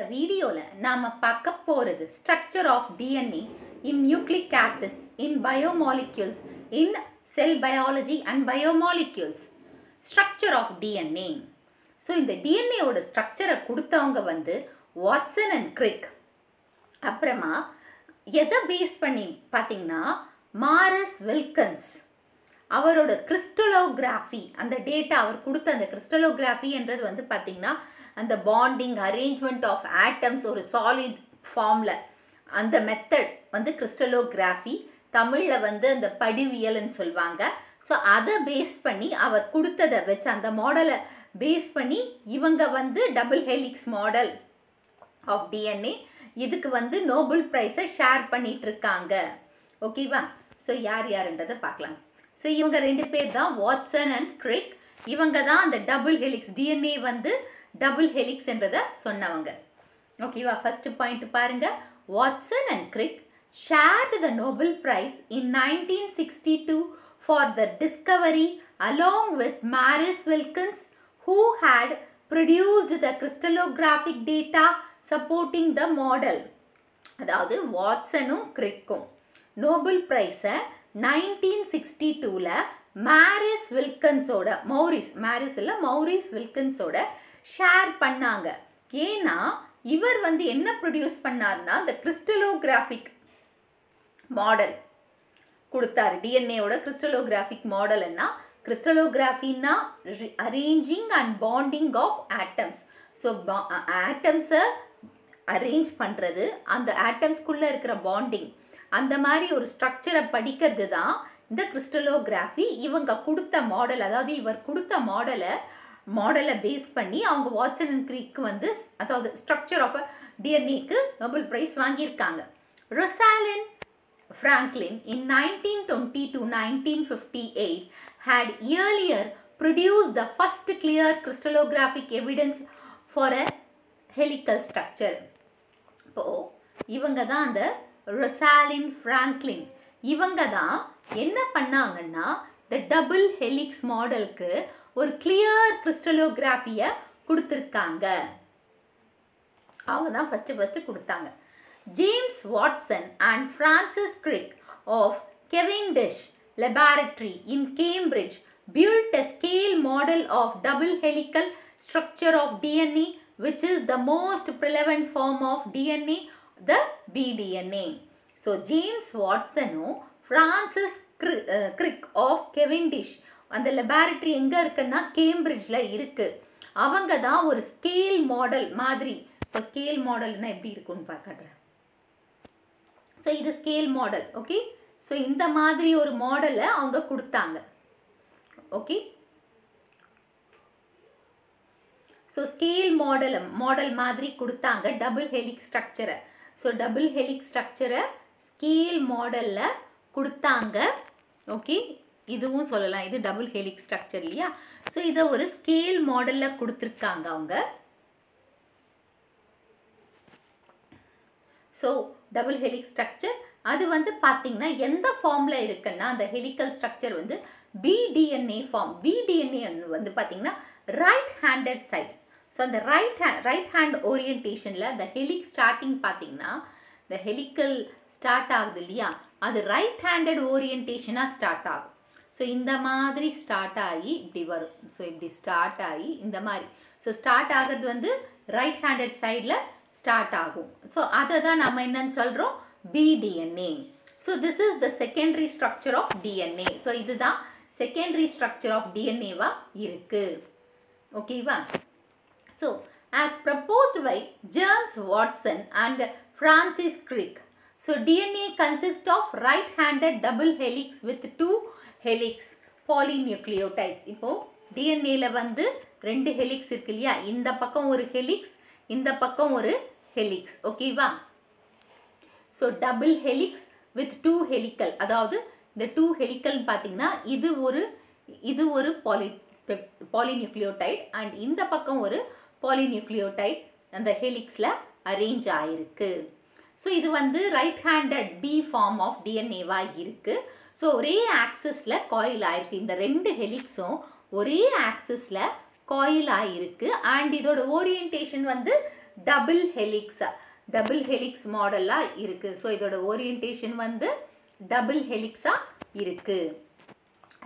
இந்த வீடியோவில் நாம் பார்க்க போகிறது structure of DNA in nucleic acids in biomolecules in cell biology and biomolecules structure of DNA so இந்த டிஎன்ஏவோட ஸ்ட்ரக்சரை கொடுத்தவங்க வந்து வாட்சன் அண்ட் கிரிக் அப்புறமா எதை பேஸ் பண்ணி பார்த்தீங்கன்னா மாரஸ் வில்கன்ஸ் அவரோட கிறிஸ்டலோகிராஃபி அந்த டேட்டா அவர் கொடுத்த அந்த கிறிஸ்டலோகிராஃபின்றது வந்து பார்த்திங்கன்னா அந்த பாண்டிங் அரேஞ்ச்மெண்ட் ஆஃப் ஆட்டம்ஸ் ஒரு சாலிட் ஃபார்மில் அந்த மெத்தட் வந்து கிறிஸ்டலோகிராஃபி தமிழில் வந்து அந்த படிவியல்னு சொல்லுவாங்க ஸோ அதை பேஸ் பண்ணி அவர் கொடுத்ததை வச்சு அந்த மாடலை பேஸ் பண்ணி இவங்க வந்து double helix model of DNA இதுக்கு வந்து நோபல் ப்ரைஸை ஷேர் பண்ணிகிட்ருக்காங்க ஓகேவா ஸோ யார் யாருன்றதை பார்க்கலாம். ஸோ இவங்க ரெண்டு பேர் தான் வாட்சன் அண்ட் கிரிக் இவங்க தான் அந்த டபுள் ஹெலிக்ஸ் டிஎன்ஏ வந்து டபுள் ஹெலிக்ஸ் என்றதை சொன்னவங்க. ஓகேவா ஃபர்ஸ்ட் பாயிண்ட் பாருங்க. Watson and Crick shared the Nobel prize in nineteen sixty two for the discovery along with Maurice Wilkins who had produced the crystallographic data supporting the model அதாவது வாட்சனும் கிரிக்கும் Nobel ப்ரைஸை nineteen sixty டூவில் Maurice வில்கன்ஸோட Maurice Maurice இல்லை Maurice வில்கன்ஸோட share பண்ணாங்க. ஏன்னா இவர் வந்து என்ன ப்ரொடியூஸ் பண்ணார்னா இந்த கிறிஸ்டலோகிராஃபிக் மாடல் கொடுத்தாரு. டிஎன்ஏவோட கிறிஸ்டலோகிராஃபிக் மாடல் என்ன கிறிஸ்டலோகிராஃபின்னா arranging and bonding of atoms so ஆட்டம்ஸை arrange பண்ணுறது அந்த ஆட்டம்ஸ்குள்ளே இருக்கிற பாண்டிங் அந்த மாதிரி ஒரு ஸ்ட்ரக்சரை படிக்கிறது தான் இந்த கிறிஸ்டலோகிராஃபி இவங்க கொடுத்த மாடல் அதாவது இவர் கொடுத்த மாடலை மாடலை பேஸ் பண்ணி அவங்க வாட்சன் அண்ட் க்ரீக்கு வந்து அதாவது ஸ்ட்ரக்சர் ஆஃப் டிஎன்ஏக்கு நோபல் ப்ரைஸ் வாங்கியிருக்காங்க Rosalind Franklin in 1920 to 1958 had earlier produced the first clear crystallographic evidence for a helical structure. இப்போ இவங்க தான் அந்த ரொசாலின் ஃப்ராங்க்லின் இவங்க தான் என்ன பண்ணாங்கன்னா த டபுள் ஹெலிக்ஸ் மாடலுக்கு ஒரு கிளியர் கிறிஸ்டலோகிராஃபியை கொடுத்துருக்காங்க அவங்க தான் ஃபஸ்ட்டு ஃபஸ்ட்டு கொடுத்தாங்க James Watson and Francis Crick of Cavendish Laboratory in Cambridge built a scale model of double helical structure of DNA which is the most prevalent form of DNA, the bDNA. So James Watson Francis Crick of Cavendish அந்த laboratory எங்கே இருக்குன்னா கேம்பிரிட்ஜில் இருக்குது அவங்க தான் ஒரு scale model மாதிரி. இப்போ scale மாடல்னால் எப்படி இருக்குன்னு பார்க்கறேன் ஸோ இது ஸ்கேல் மாடல் ஓகே ஸோ இந்த மாதிரி ஒரு மாடலை அவங்க கொடுத்தாங்க. Okay so scale model model மாதிரி கொடுத்தாங்க டபுள் ஹெலிக் ஸ்ட்ரக்சரை ஸோ டபுள் ஹெலிக் ஸ்ட்ரக்சரை ஸ்கேல் மாடலில் கொடுத்தாங்க ஓகே இதுவும் சொல்லலாம். இது டபுள் ஹெலிக் ஸ்ட்ரக்சர் இல்லையா? ஸோ இதை ஒரு ஸ்கேல் மாடலில் கொடுத்துருக்காங்க அவங்க. ஸோ டபுள் ஹெலிக் ஸ்ட்ரக்சர் அது வந்து பார்த்திங்கன்னா எந்த ஃபார்மில் இருக்குன்னா அந்த ஹெலிக்கல் ஸ்ட்ரக்சர் வந்து B DNA form B DNA வந்து பார்த்திங்கன்னா ரைட் ஹேண்டட் சைட் ஸோ அந்த ரைட் ஹேண்ட் ரைட் ஹேண்ட் ஓரியன்டேஷனில் அந்த ஹெலிக் ஸ்டார்டிங் பார்த்திங்கன்னா இந்த ஹெலிக்கல் ஸ்டார்ட் ஆகுது இல்லையா? அது ரைட் ஹேண்டட் ஓரியன்டேஷனாக ஸ்டார்ட் ஆகும். ஸோ இந்த மாதிரி ஸ்டார்ட் ஆகி இப்படி வரும். ஸோ இப்படி ஸ்டார்ட் ஆகி இந்த மாதிரி. ஸோ ஸ்டார்ட் ஆகிறது வந்து ரைட் ஹேண்டட் சைடில் ஸ்டார்ட் ஆகும். ஸோ அதை தான் நம்ம என்னன்னு சொல்கிறோம் B DNA so this is the secondary structure of DNA so இதுதான் செகண்டரி ஸ்ட்ரக்சர் ஆஃப் டிஎன்ஏவா இருக்குது ஓகேவா so as proposed by James Watson and Francis Crick so DNA consist of right handed double helix with two helix polynucleotides இப்போது டிஎன்ஏல வந்து ரெண்டு helix இருக்கு இல்லையா? இந்த பக்கம் ஒரு ஹெலிக்ஸ் இந்த பக்கம் ஒரு ஹெலிக்ஸ் ஓகேவா so double helix with two helical அதாவது இந்த டூ ஹெலிக்கல்னு பார்த்தீங்கன்னா இது ஒரு இது ஒரு பாலி பாலிநியூக்ளியோடைட் அண்ட் இந்த பக்கம் ஒரு பாலிநியூக்ளியோடைட் அந்த ஹெலிக்ஸில் அரேஞ்ச் ஆகிருக்கு ஸோ இது வந்து right handed B form of டிஎன்ஏவாக இருக்குது ஸோ ஒரே ஆக்சஸில் காயில் ஆகிருக்கு இந்த ரெண்டு ஹெலிக்ஸும் ஒரே ஆக்சஸில் காயில் ஆகிருக்கு அண்ட் இதோட ஓரியன்டேஷன் வந்து டபுள் ஹெலிக்ஸ் டபுள் ஹெலிக்ஸ் மாடலாக இருக்குது ஸோ இதோட ஓரியன்டேஷன் வந்து டபுள் ஹெலிக்ஸாக இருக்குது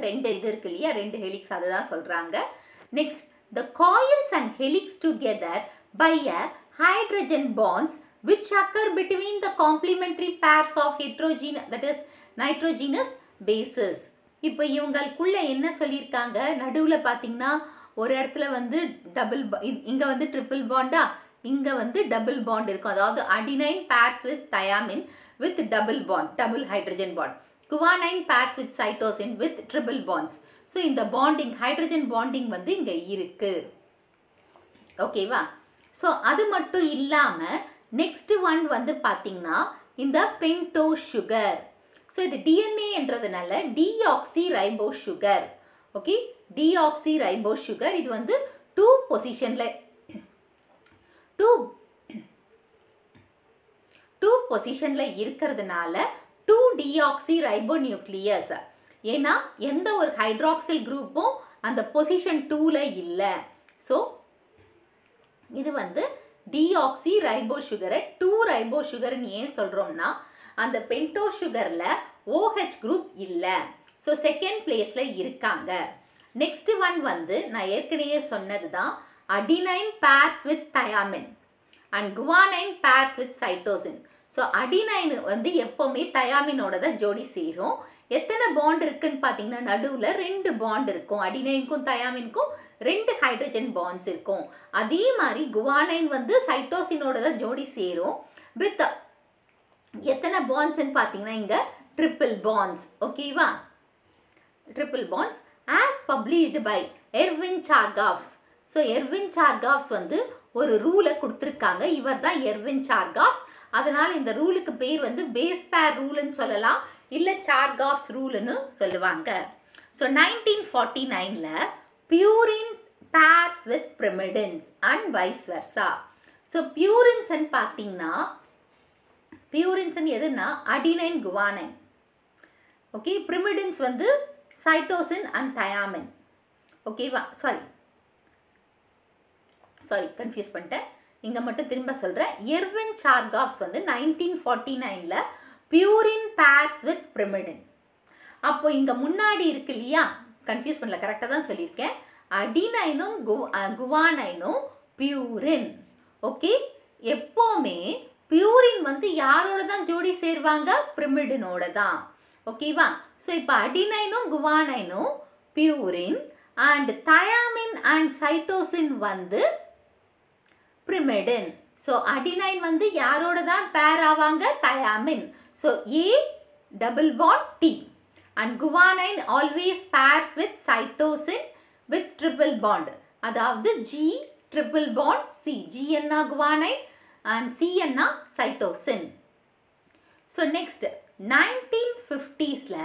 ரெண்டு இது இருக்கு இல்லையா? ரெண்டு ஹெலிக்ஸ் அதை தான் சொல்கிறாங்க next the coils and helix together by a hydrogen bonds which occur between the complementary pairs of heterogeneous that is nitrogenous bases. இப்போ இவங்களுக்குள்ள என்ன சொல்லியிருக்காங்க? நடுவில் பார்த்தீங்கன்னா ஒரு இடத்துல வந்து டபுள் இங்கே வந்து ட்ரிபிள் பாண்டா இங்கே வந்து டபுள் பாண்ட் இருக்கும். அதாவது adenine pairs with thymine with double bond double hydrogen bond guanine pairs with cytosine with triple bonds so இந்த பாண்டிங் ஹைட்ரஜன் பாண்டிங் வந்து இங்கே இருக்குது ஓகேவா ஸோ அது மட்டும் இல்லாமல் நெக்ஸ்ட் ஒன் வந்து பார்த்தீங்கன்னா இந்த பென்டோ சுகர் ஸோ இது டிஎன்ஏன்றதுனால deoxyribose sugar okay deoxyribose sugar இது வந்து டூ பொசிஷனில் டூ டூ பொசிஷனில் இருக்கிறதுனால டூ டிஆக்சி ரைபோ நியூக்ளியஸ் ஏன்னா எந்த ஒரு ஹைட்ராக்சில் குரூப்பும் அந்த பொசிஷன் டூவில் இல்லை. ஸோ இது வந்து டிஆக்சி ரைபோ சுகரை டூ ரைபோ சுகர்னு ஏன் சொல்கிறோம்னா அந்த பென்டோ சுகரில் ஓஹெச் குரூப் இல்லை. ஸோ செகண்ட் பிளேஸில் இருக்காங்க. நெக்ஸ்ட் ஒன் வந்து நான் ஏற்கனவே சொன்னது தான் adenine pairs with thymine and guanine pairs with cytosine so adenine வந்து எப்போவுமே தயாமினோட தான் ஜோடி சேரும். எத்தனை பாண்ட் இருக்குன்னு பார்த்தீங்கன்னா நடுவில் ரெண்டு பாண்ட் இருக்கும். அடினைனுக்கும் தயாமினுக்கும் ரெண்டு ஹைட்ரஜன் பாண்ட்ஸ் இருக்கும். அதே மாதிரி குவானைன் வந்து சைட்டோசினோட தான் ஜோடி சேரும். வித் எத்தனை பாண்ட்ஸ்ன்னு பார்த்தீங்கன்னா இங்கே ட்ரிபிள் பாண்ட்ஸ் ஓகேவா triple bonds as published by Erwin Chargaff's so Erwin Chargaff's வந்து ஒரு ரூலை கொடுத்துருக்காங்க. இவர் தான் எர்வின் சார்காஃப்ஸ் அதனால் இந்த ரூலுக்கு பேர் வந்து பேஸ் பேர் ரூல்னு சொல்லலாம். இல்லை சார்காஃப்ஸ் ரூல்னு சொல்லுவாங்க. ஸோ நைன்டீன் ஃபார்ட்டி நைனில் purine pairs with pyrimidines and vice versa so பியூரின்ஸ்ன்னு பார்த்தீங்கன்னா பியூரின்ஸ்ன்னு எதுனா அடினைன் குவானைன் ஓகே பிரிமிடின்ஸ் வந்து சைட்டோசின் அண்ட் தயாமின் ஓகேவா சாரி சாரி கன்ஃபியூஸ் பண்ணிட்டேன் இங்கே மட்டும் திரும்ப சொல்கிறேன் எர்வின் சார்காப்ஸ் வந்து நைன்டீன் ஃபார்ட்டி நைனில் பியூரின் பேர்ஸ் வித் பிரிமிடின் அப்போ இங்கே முன்னாடி இருக்கு இல்லையா? கன்ஃபியூஸ் பண்ணல கரெக்டாக தான் சொல்லியிருக்கேன். அடினைனும் கு குவானைனும் பியூரின். ஓகே? எப்போவுமே பியூரின் வந்து யாரோட தான் ஜோடி சேர்வாங்க? பிரிமிடினோட தான் ஓகேவா? ஸோ இப்போ அடினைனும் குவானைனும் purine and thymine and cytosine வந்து பிரிமிடின். ஸோ அடினைன் வந்து யாரோட தான் பேர் ஆவாங்க? Thymine so A double bond T and guanine always pairs with cytosine with triple bond அதாவது G triple bond C G என்ன குவானைன் அண்ட் சி என்ன cytosine so next nineteen ஃபிஃப்டீஸில்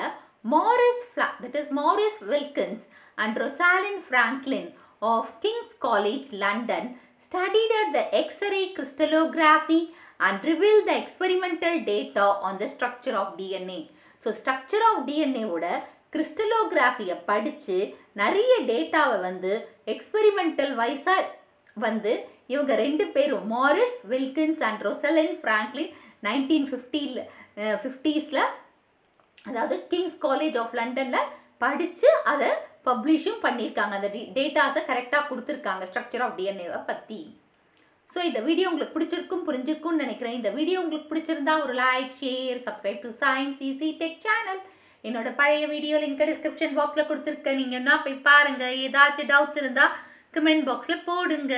Maurice ஃப்ளா that is Maurice Wilkins and Rosalind Franklin of King's College London studied at the X-ray crystallography and revealed the experimental data on the structure of DNA. So structure of டிஎன்ஏவோட கிறிஸ்டலோகிராஃபியை படித்து நிறைய டேட்டாவை வந்து experimental வைஸாக வந்து இவங்க ரெண்டு பேரும் Maurice Wilkins and Rosalind Franklin nineteen ஃபிஃப்டியில் ஃபிஃப்டீஸில் அதாவது கிங்ஸ் காலேஜ் ஆஃப் லண்டனில் படித்து அதை பப்ளிஷும் பண்ணியிருக்காங்க. அந்த டேட்டாஸை கரெக்டாக கொடுத்துருக்காங்க ஸ்ட்ரக்சர் ஆஃப் டிஎன்ஏவை பற்றி ஸோ இந்த வீடியோ உங்களுக்கு பிடிச்சிருக்கும் புரிஞ்சிருக்கும்னு நினைக்கிறேன். இந்த வீடியோ உங்களுக்கு பிடிச்சிருந்தா ஒரு like share subscribe to Science Easy Tech channel என்னோட பழைய வீடியோ லிங்க் டிஸ்கிரிப்ஷன் பாக்ஸில் கொடுத்துருக்கேன். நீங்கள் என்ன போய் பாருங்கள் ஏதாச்சும் டவுட்ஸ் இருந்தால் கமெண்ட் பாக்ஸில் போடுங்க.